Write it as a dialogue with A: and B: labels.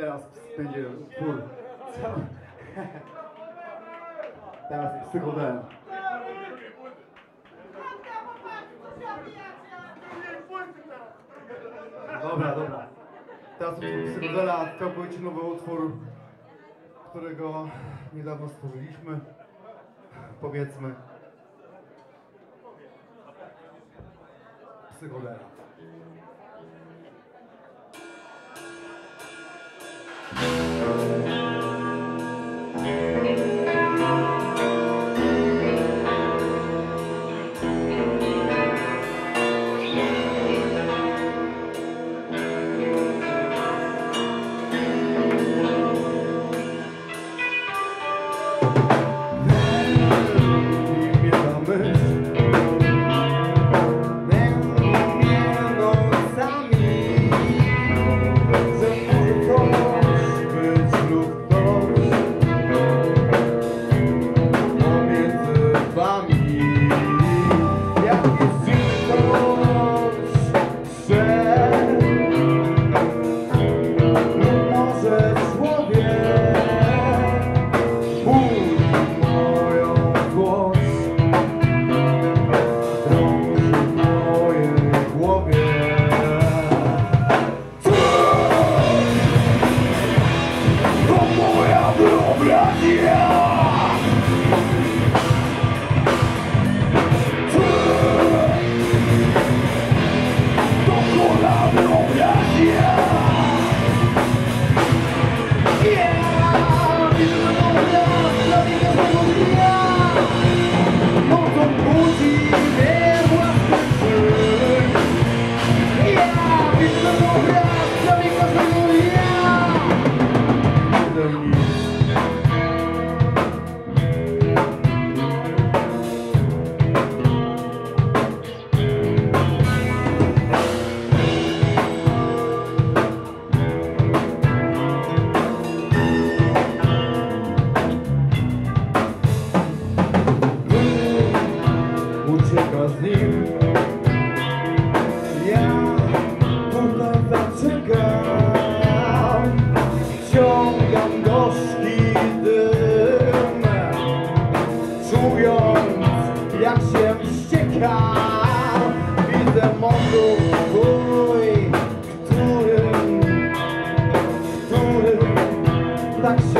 A: teraz będzie kur... teraz psychodel. Dobra, dobra. Teraz yy. psychodela to być nowy utwór, którego niedawno stworzyliśmy. Powiedzmy. Psychodela. taxi